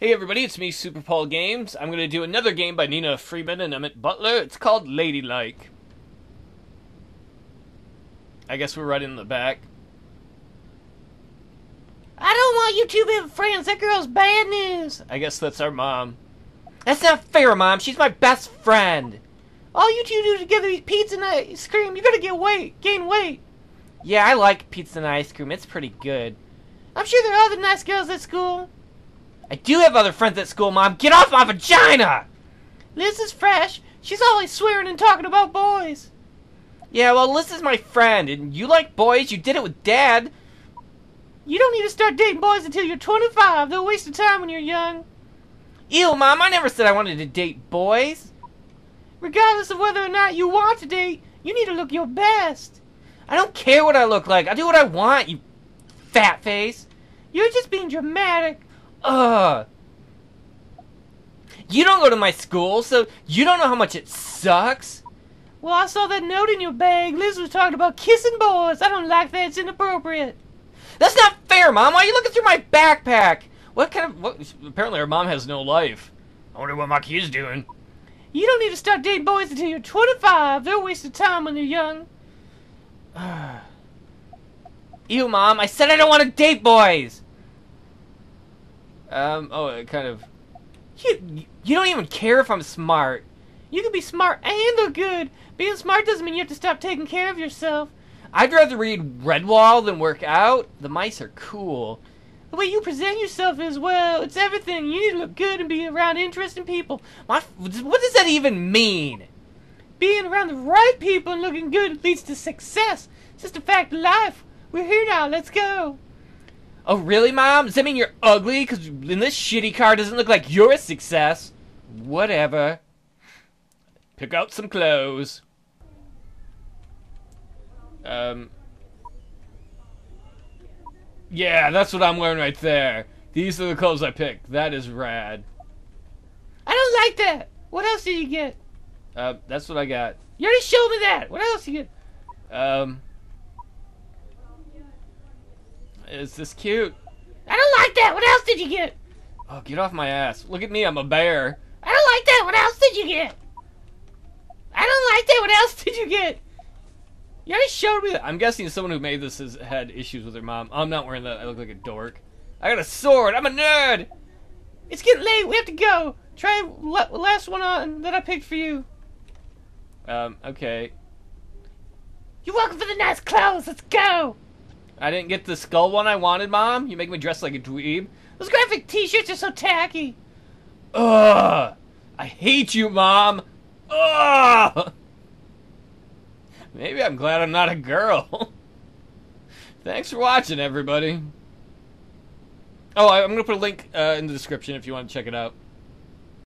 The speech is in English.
Hey everybody, it's me, Super Paul Games. I'm going to do another game by Nina Freeman and Emmett Butler. It's called Ladylike. I guess we're right in the back. I don't want you two to be friends. That girl's bad news. I guess that's our mom. That's not fair, Mom. She's my best friend. All you two do together eat pizza and ice cream. You're gonna get weight, gain weight. Yeah, I like pizza and ice cream. It's pretty good. I'm sure there are other nice girls at school. I do have other friends at school, Mom. Get off my vagina! Liz is fresh. She's always swearing and talking about boys. Yeah, well, Liz is my friend, and you like boys. You did it with Dad. You don't need to start dating boys until you're 25. They're a waste of time when you're young. Ew, Mom, I never said I wanted to date boys. Regardless of whether or not you want to date, you need to look your best. I don't care what I look like. I do what I want, you fat face. You're just being dramatic. Ugh. You don't go to my school, so you don't know how much it sucks. Well, I saw that note in your bag. Liz was talking about kissing boys. I don't like that. It's inappropriate. That's not fair, Mom. Why are you looking through my backpack? What kind of... What, Apparently our mom has no life. I wonder what my kid's doing. you don't need to start dating boys until you're 25. They're a waste of time when they're young. Ew, Mom. I said I don't want to date boys. Um, oh, it kind of... You, you don't even care if I'm smart. You can be smart and look good. Being smart doesn't mean you have to stop taking care of yourself. I'd rather read Redwall than work out. The mice are cool. The way you present yourself as well, it's everything. You need to look good and be around interesting people. My, what does that even mean? Being around the right people and looking good leads to success. It's just a fact of life. We're here now. Let's go. Oh, really, Mom? Does that mean you're ugly? Because in this shitty car doesn't look like you're a success. Whatever. Pick out some clothes. Um... Yeah, that's what I'm wearing right there. These are the clothes I picked. That is rad. I don't like that. What else did you get? Uh, that's what I got. You already showed me that. What else did you get? Um... Is this cute? I don't like that. What else did you get? Oh, get off my ass. Look at me, I'm a bear. I don't like that. What else did you get? I don't like that. What else did you get? You already showed me that. I'm guessing someone who made this has had issues with their mom. I'm not wearing that. I look like a dork. I got a sword. I'm a nerd. It's getting late. We have to go. Try la- last one on that I picked for you. Um, okay. You're welcome for the nice clothes. Let's go. I didn't get the skull one I wanted, Mom. You make me dress like a dweeb. Those graphic T-shirts are so tacky. Ugh! I hate you, Mom! Ugh! Maybe I'm glad I'm not a girl. Thanks for watching, everybody. Oh, I'm going to put a link uh, in the description if you want to check it out.